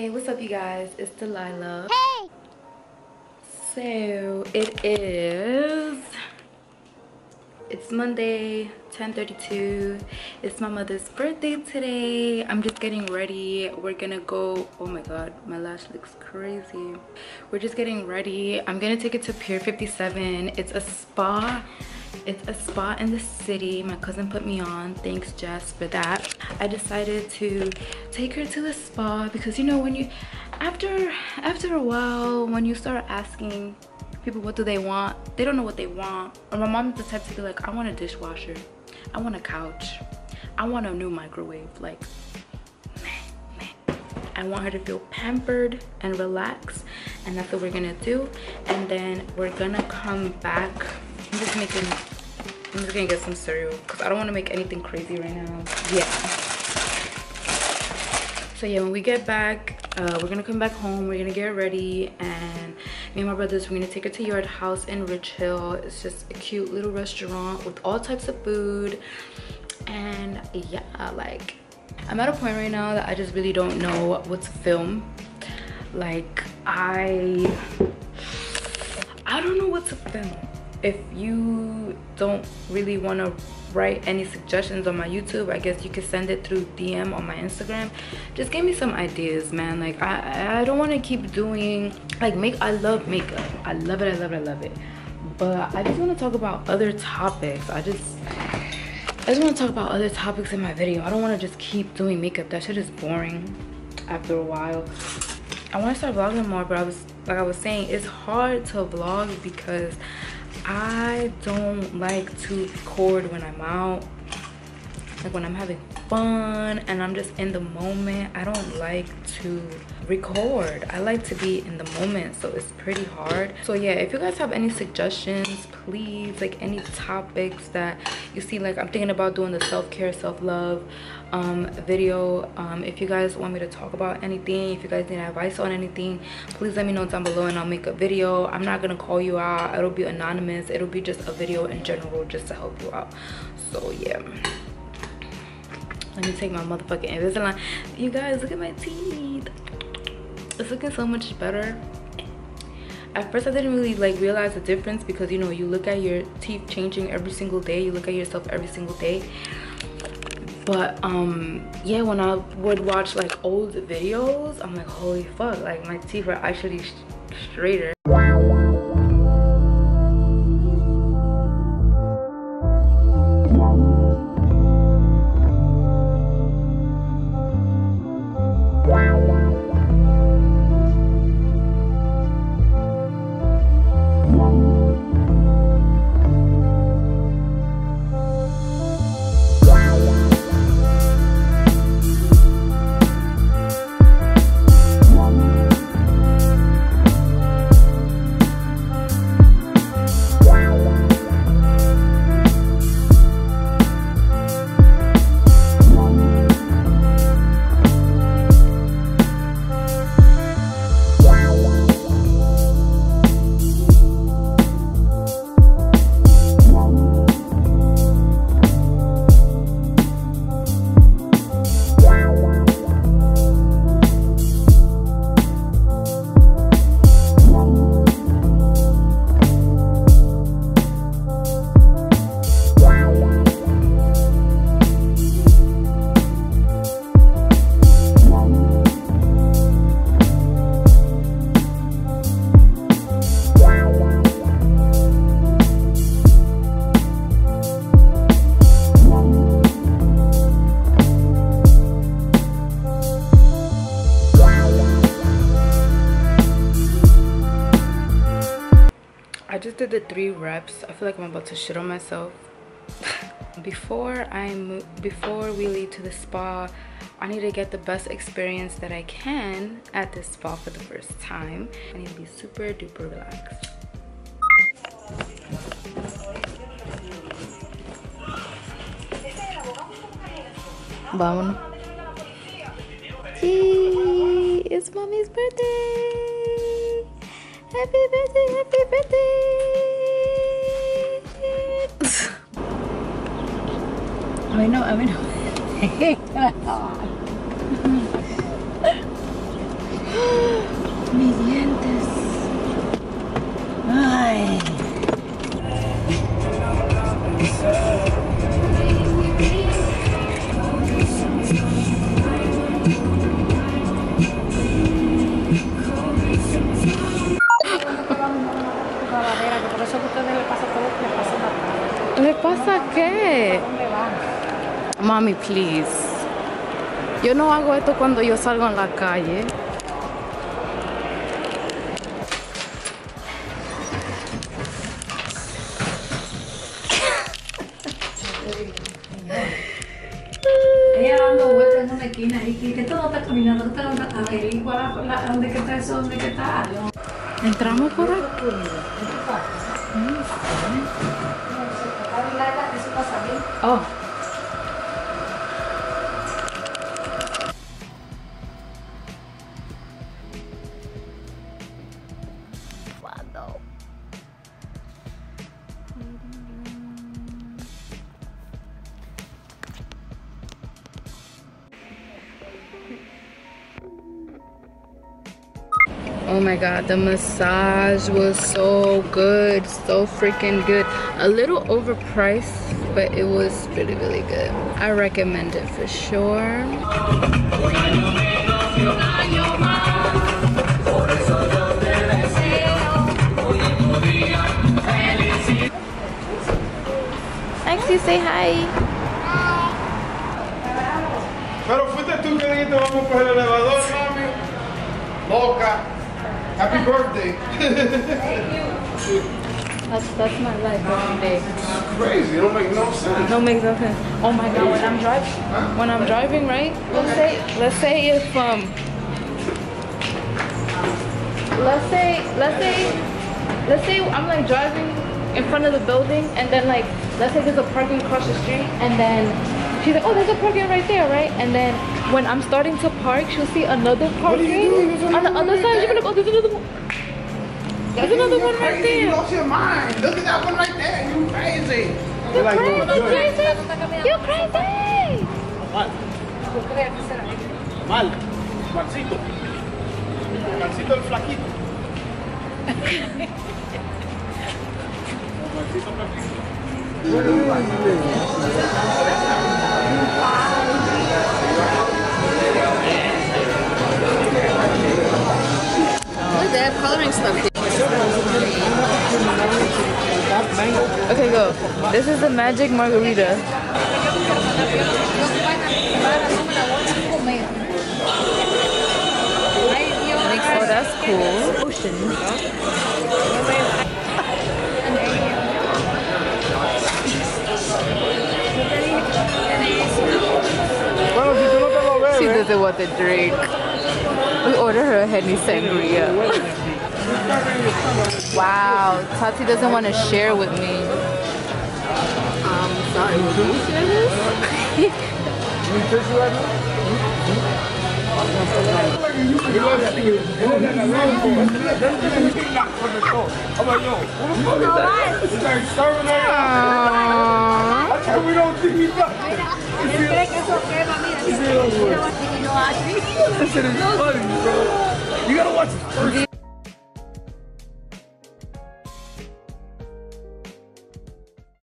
Hey, what's up you guys? It's Delilah. Hey! So, it is... It's Monday, 10.32. It's my mother's birthday today. I'm just getting ready. We're gonna go... Oh my god, my lash looks crazy. We're just getting ready. I'm gonna take it to Pier 57. It's a spa it's a spot in the city. My cousin put me on. Thanks jess for that. I decided to take her to the spa because you know when you after after a while when you start asking people what do they want they don't know what they want. Or my mom's the type to be like i want a dishwasher. I want a couch. I want a new microwave. Like I want her to feel pampered and relaxed and that's what we're gonna do. And then we're gonna come back I'm just making, I'm just gonna get some cereal because I don't want to make anything crazy right now. Yeah. So yeah, when we get back, uh, we're gonna come back home, we're gonna get ready, and me and my brothers, we're gonna take her to Yard House in Ridge Hill. It's just a cute little restaurant with all types of food. And yeah, like, I'm at a point right now that I just really don't know what to film. Like, I, I don't know what to film if you don't really want to write any suggestions on my youtube i guess you could send it through dm on my instagram. Just give me some ideas man. Like i i don't want to keep doing like make i love makeup. I love it i love it i love it. But i just want to talk about other topics. I just i just want to talk about other topics in my video. I don't want to just keep doing makeup. That shit is boring after a while. I want to start vlogging more but i was like i was saying it's hard to vlog because I don't like to record when I'm out. Like when I'm having fun and I'm just in the moment I don't like to record. I like to be in the moment so it's pretty hard. So yeah if you guys have any suggestions please like any topics that you see like I'm thinking about doing the self-care self-love um, video um, if you guys want me to talk about anything if you guys need advice on anything please let me know down below and I'll make a video. I'm not gonna call you out. It'll be anonymous. It'll be just a video in general just to help you out. So yeah. Let me take my motherfucking Invisalign. You guys, look at my teeth. It's looking so much better. At first, I didn't really like realize the difference because you know you look at your teeth changing every single day. You look at yourself every single day. But um, yeah, when I would watch like old videos, I'm like, holy fuck! Like my teeth are actually straighter. Did the three reps i feel like i'm about to shit on myself before i move before we leave to the spa i need to get the best experience that i can at this spa for the first time i need to be super duper relaxed Vámonos. It's mommy's birthday. Happy birthday, happy birthday. I know, I know. Mis dientes. Ay. ¿Le pasa qué? Mami, please. Yo no hago esto cuando yo salgo en la calle. Ella dando vueltas en una esquina y que, todo está caminando, está averigua dónde que está eso, dónde que está. Entramos por aquí. Vai dar, isso? Oh. Oh my god, the massage was so good, so freaking good. A little overpriced, but it was really, really good. I recommend it for sure. Lexi, say hi. Pero fuiste tú que dijiste vamos por el elevador, mami. Loca. Happy birthday. That's, that's my life every day. Crazy. It don't make no sense. Don't make no sense. Oh my god, when I'm driving, when I'm driving, right? Let's say, let's say if um, let's say, let's say, let's say I'm like driving in front of the building, and then like, let's say there's a parking across the street, and then she's like, oh, there's a parking right there, right? And then when I'm starting to park, she'll see another parking doing? There's on the another other one side. She's gonna go, there's another one. There's another You're one right crazy. You lost your mind. Look at that one right there. You crazy. You're Like, crazy, good. crazy. You're crazy. ¿Tú crees que? Mal. Juancito. Juancito el flaquito. Juancito flaquito. They have coloring stuff here. Okay, go. This is the magic margarita. Oh, that's cool. Te She doesn't want the drink. We ordered her a Henny Sangria. Wow, Tati doesn't want to share with me. Um, sorry, can you share this? I'm like, yo, who the fuck is that? This guy serving her. Aww. We don't think he's. That shit is funny, bro. You gotta watch it first.